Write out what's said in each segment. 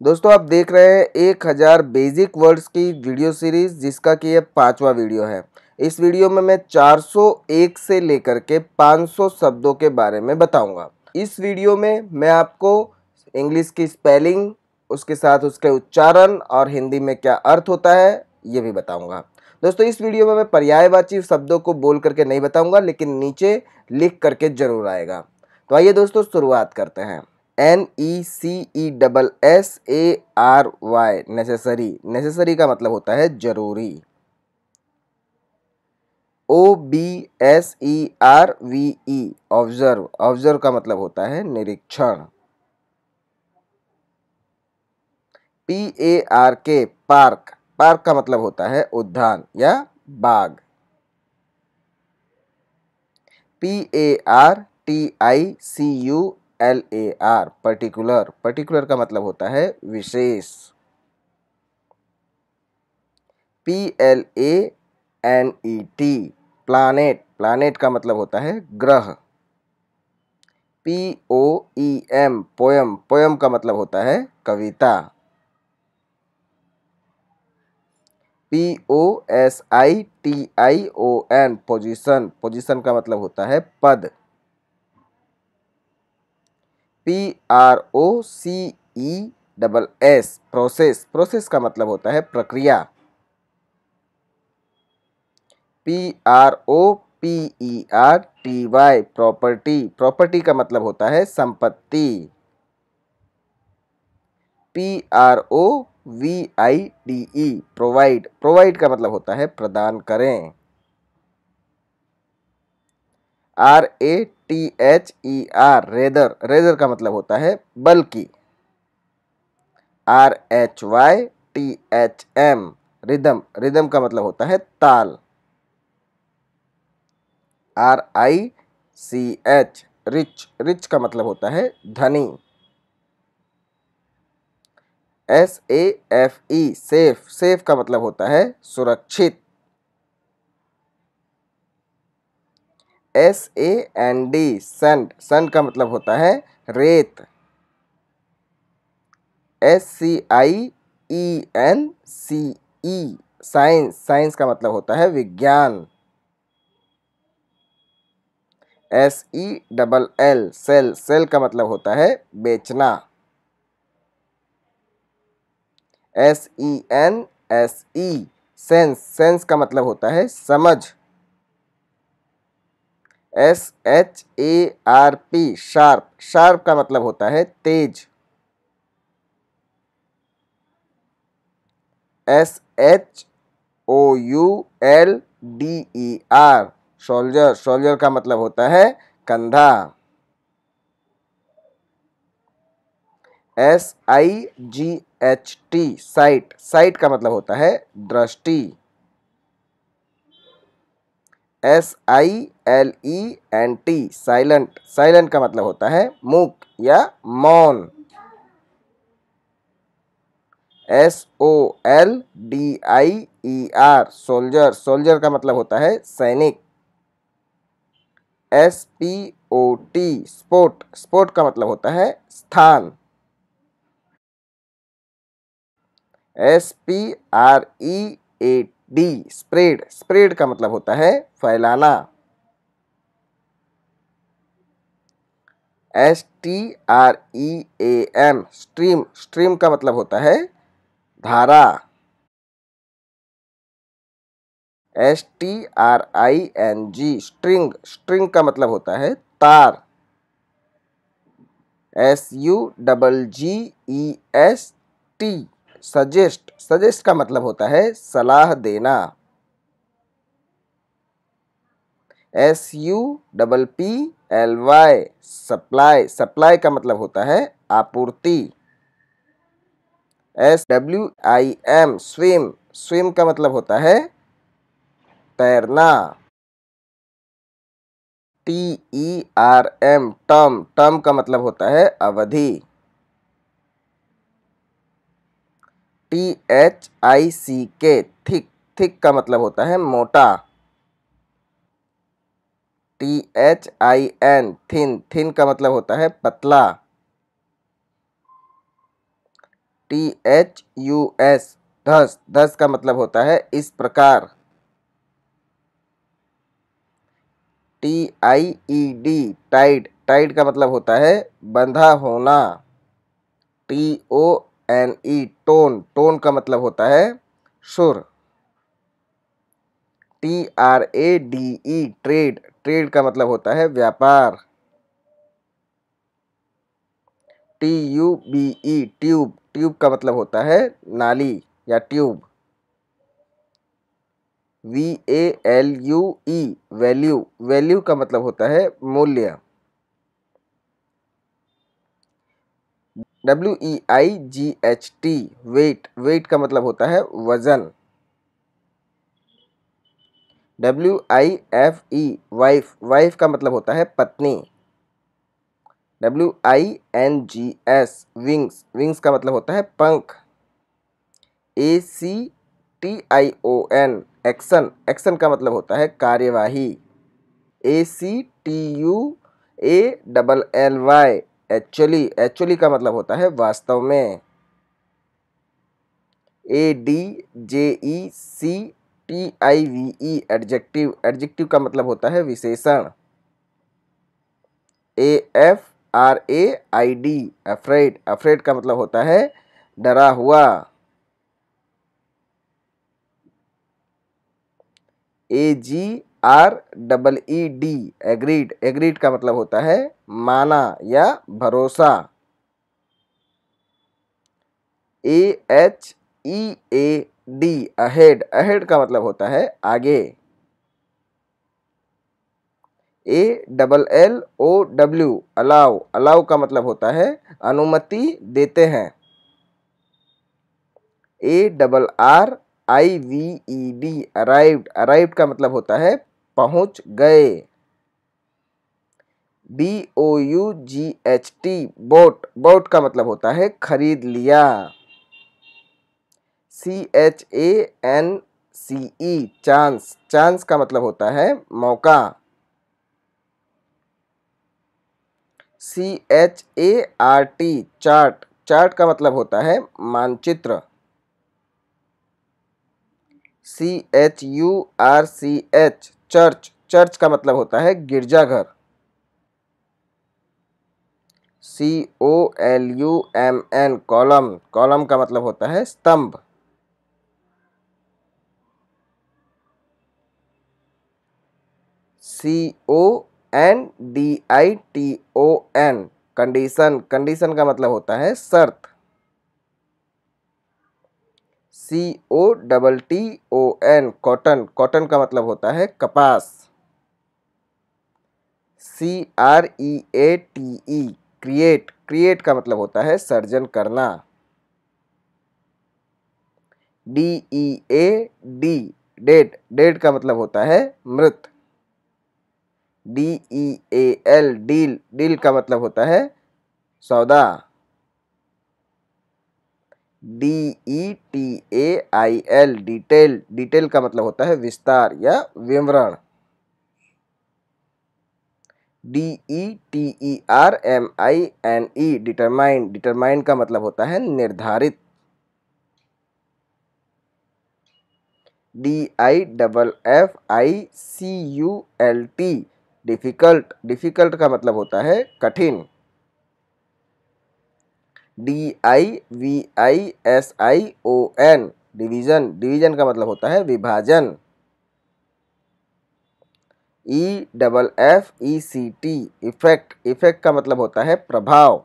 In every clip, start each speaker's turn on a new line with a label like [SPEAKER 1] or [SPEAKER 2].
[SPEAKER 1] दोस्तों, आप देख रहे हैं एक हज़ार बेसिक वर्ड्स की वीडियो सीरीज़ जिसका कि ये पांचवा वीडियो है। इस वीडियो में मैं 401 से लेकर के 500 शब्दों के बारे में बताऊँगा। इस वीडियो में मैं आपको इंग्लिश की स्पेलिंग उसके साथ उसके उच्चारण और हिंदी में क्या अर्थ होता है, ये भी बताऊँगा। दोस्तों, इस वीडियो में मैं पर्यायवाची शब्दों को बोल करके नहीं बताऊँगा, लेकिन नीचे लिख करके ज़रूर आएगा। तो आइए दोस्तों, शुरुआत करते हैं। N E C E double S A R Y necessary necessary का मतलब होता है ज़रूरी। O B S E R V E observe observe का मतलब होता है निरीक्षण। P A R K park park का मतलब होता है उद्यान या बाग। P A R T I C U L A R particular particular का मतलब होता है विशेष। P L A N E T planet planet का मतलब होता है ग्रह। P O E M poem poem का मतलब होता है कविता। P O S I T I O N position position का मतलब होता है पद। P R O C E double S process process का मतलब होता है प्रक्रिया। P R O P E R T Y property property का मतलब होता है संपत्ति। P R O V I D E provide provide का मतलब होता है प्रदान करें। R A T H E R rather rather का मतलब होता है बल्कि। R H Y T H M rhythm rhythm का मतलब होता है ताल। R I C H rich rich का मतलब होता है धनी। S A F E safe safe का मतलब होता है सुरक्षित। S A N D sand sand का मतलब होता है रेत। S C I E N C E science science का मतलब होता है विज्ञान। S E double L sell sell का मतलब होता है बेचना। S E N S E sense sense का मतलब होता है समझ। S H A R P sharp. Sharp का मतलब होता है तेज। S H O U L D E R. Shoulder shoulder का मतलब होता है कंधा। S I G H T. Sight. Sight का मतलब होता है दृष्टि। S I L E N T silent silent का मतलब होता है मूक या मौन। S O L D I E R soldier soldier का मतलब होता है सैनिक। S P O T spot spot का मतलब होता है स्थान। S P R E A D, spread. Spread का मतलब होता है फैलाना। S T R E A M stream stream का मतलब होता है धारा। S T R I N G string string का मतलब होता है तार। S U double G E S T suggest suggest का मतलब होता है सलाह देना। S U double P L Y supply supply का मतलब होता है आपूर्ति। S W I M swim swim का मतलब होता है तैरना। T E R M term term का मतलब होता है अवधि। टी एच आई सी के थिक थिक का मतलब होता है मोटा। T H I N thin thin का मतलब होता है पतला। टी एच यू एस धस धस का मतलब होता है इस प्रकार। T I E D tied tied का मतलब होता है बंधा होना। T O N E, tone. Tone का मतलब होता है सुर। T R A D E, trade. Trade का मतलब होता है व्यापार। T U B E, tube. Tube का मतलब होता है नाली या tube. V A L U E, value. Value का मतलब होता है मूल्य। W E I G H T weight weight का मतलब होता है वज़न। W I F E wife wife का मतलब होता है पत्नी। W I N G S wings wings का मतलब होता है पंख। A C T I O N action action का मतलब होता है कार्यवाही। A C T U A double L Y actually actually का मतलब होता है वास्तव में। A D J E C T I V E adjective adjective का मतलब होता है विशेषण। A F R A I D afraid afraid का मतलब होता है डरा हुआ। A G R double E D agreed agreed का मतलब होता है माना या भरोसा। A H E A D ahead ahead का मतलब होता है आगे। A double L O W allow allow का मतलब होता है अनुमति देते हैं। A double R I V E D arrived arrived का मतलब होता है पहुँच गए। B O U G H T bought bought का मतलब होता है खरीद लिया। C H A N C E chance chance का मतलब होता है मौका। C H A R T chart chart का मतलब होता है मानचित्र। C H U R C H church church का मतलब होता है गिरजाघर। C O L U M N column column का मतलब होता है स्तंभ। C O N D I T O N condition condition का मतलब होता है शर्त। C O double T O N cotton cotton का मतलब होता है कपास। C R E A T E create create का मतलब होता है सर्जन करना। D E A D dead dead का मतलब होता है मृत। D E A L deal deal का मतलब होता है सौदा। D E T A I L detail detail का मतलब होता है विस्तार या विवरण। D E T E R M I N E determine determine का मतलब होता है निर्धारित। D I double F I C U L T difficult difficult का मतलब होता है कठिन। D I V I S I O N division division का मतलब होता है विभाजन। E double F E C T effect effect का मतलब होता है प्रभाव।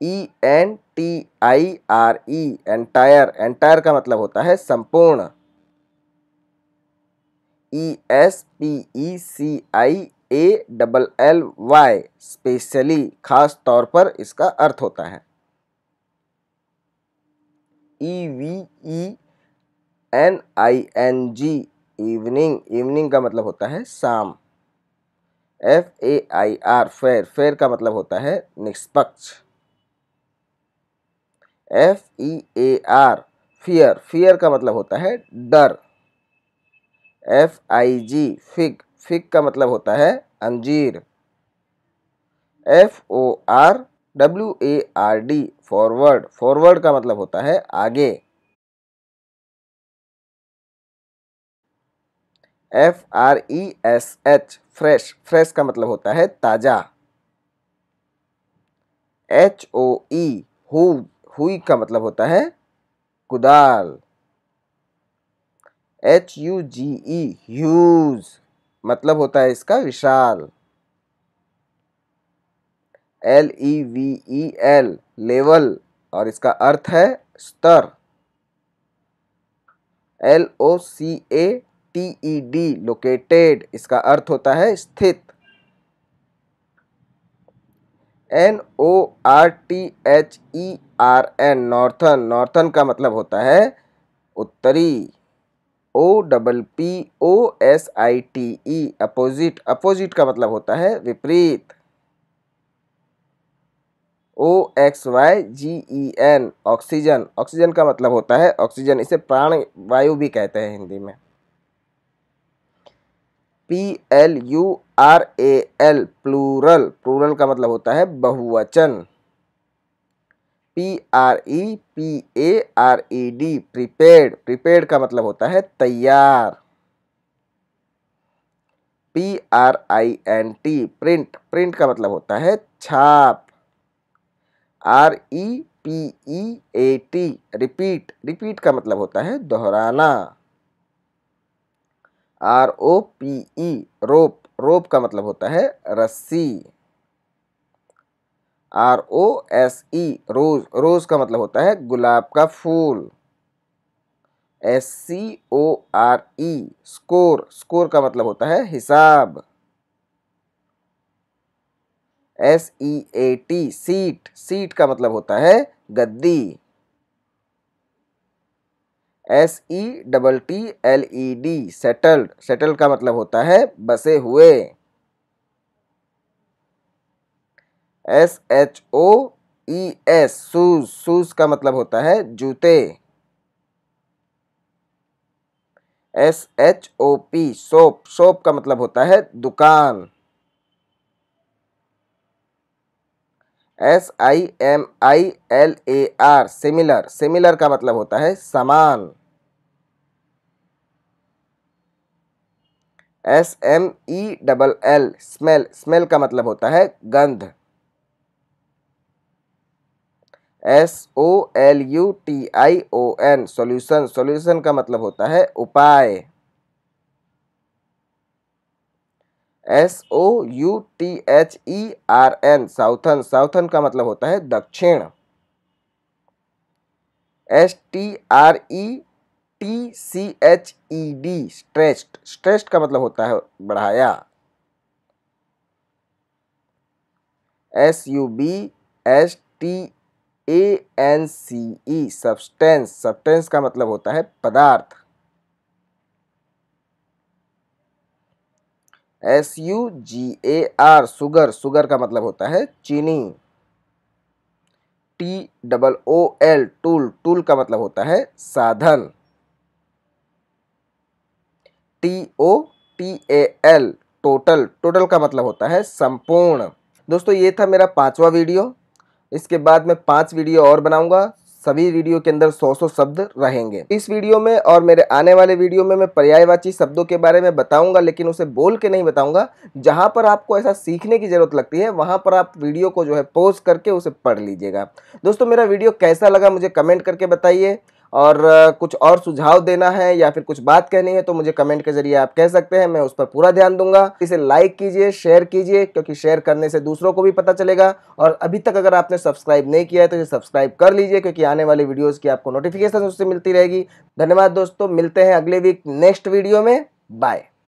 [SPEAKER 1] E N T I R E entire entire का मतलब होता है संपूर्ण। E S P E C I A double L Y specially खास तौर पर इसका अर्थ होता है। E V E N I N G evening evening का मतलब होता है शाम। F A I R fair fair का मतलब होता है निष्पक्ष। F E A R fear fear का मतलब होता है डर। F I G fig fig का मतलब होता है अंजीर। F O R W A R D forward forward का मतलब होता है आगे। F R E S H fresh fresh का मतलब होता है ताज़ा। एच ओ ई हुई का मतलब होता है कुदाल। H U G E huge मतलब होता है इसका विशाल। L E V E L level, और इसका अर्थ है स्तर। L O C A T E D located इसका अर्थ होता है स्थित। N O R T H E R N northern northern का मतलब होता है उत्तरी। O double P O S I T E opposite opposite का मतलब होता है विपरीत। O X Y G E N oxygen oxygen का मतलब होता है ऑक्सीजन इसे प्राण वायु भी कहते हैं हिंदी में। P L U R A L plural plural का मतलब होता है बहुवचन। P R E P A R E D prepared prepared का मतलब होता है तैयार। P R I N T print print का मतलब होता है छाप। R E P E A T repeat repeat का मतलब होता है दोहराना। आर ओ पी ई रोप रोप का मतलब होता है रस्सी। आर ओ एस ई रोज रोज का मतलब होता है गुलाब का फूल। S C O R E score score का मतलब होता है हिसाब। S E A T seat seat का मतलब होता है गद्दी। S E double T L E D settled settled का मतलब होता है बसे हुए। S H O E S shoes shoes का मतलब होता है जूते। S H O P shop shop का मतलब होता है दुकान। S I M I L A R similar similar का मतलब होता है समान। S M E double L smell smell का मतलब होता है गंध। S O L U T I O N solution solution का मतलब होता है उपाय। S O U T H E R N southern southern का मतलब होता है दक्षिण। S T R E T C H E D stretched stretched का मतलब होता है बढ़ाया। S U B S T A N C E substance substance का मतलब होता है पदार्थ। S U G A R sugar sugar का मतलब होता है चीनी। T double O L tool tool का मतलब होता है साधन। T O T A L total total का मतलब होता है संपूर्ण। दोस्तों, ये था मेरा पांचवा वीडियो इसके बाद मैं पाँच वीडियो और बनाऊँगा। सभी वीडियो के अंदर 100-100 शब्द रहेंगे। इस वीडियो में और मेरे आने वाले वीडियो में मैं पर्यायवाची शब्दों के बारे में बताऊँगा, लेकिन उसे बोल के नहीं बताऊँगा। जहाँ पर आपको ऐसा सीखने की ज़रूरत लगती है, वहाँ पर आप वीडियो को जो है पोस्ट करके उसे पढ़ लीजिएगा। दोस्तों, मेरा वीडियो कैसा लगा मुझे कमेंट करके बताइए। और कुछ और सुझाव देना है या फिर कुछ बात कहनी है तो मुझे कमेंट के ज़रिए आप कह सकते हैं, मैं उस पर पूरा ध्यान दूँगा। इसे लाइक कीजिए, शेयर कीजिए, क्योंकि शेयर करने से दूसरों को भी पता चलेगा। और अभी तक अगर आपने सब्सक्राइब नहीं किया है तो इसे सब्सक्राइब कर लीजिए, क्योंकि आने वाले वीडियोज़ की आपको नोटिफिकेशन उससे मिलती रहेगी। धन्यवाद दोस्तों, मिलते हैं अगले वीक नेक्स्ट वीडियो में। बाय।